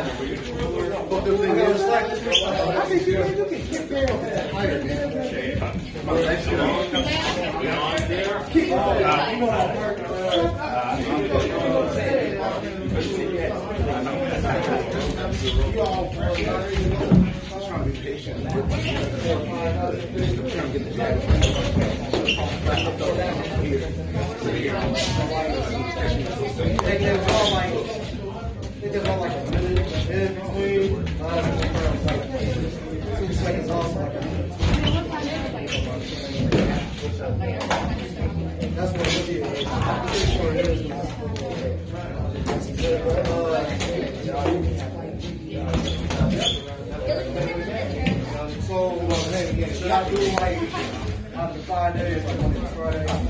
But the thing is, I mean, you can kick there on that higher, man. Keep on. You know how it works. Trying to. Trying to get the 10, 15, seconds off. That's what So, uh, hey, yeah, should I do like, uh, after five days, like on Friday?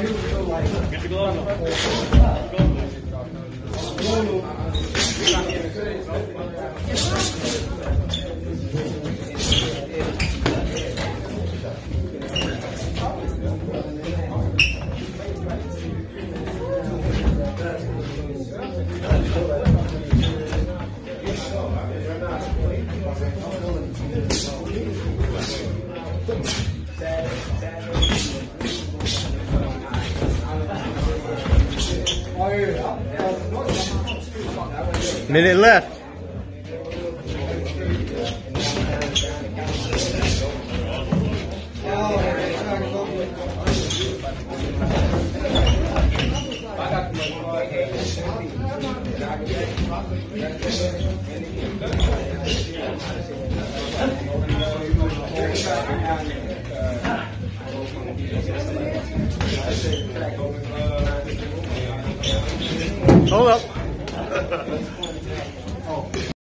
usually do like. Oh, Minute left. Hold up.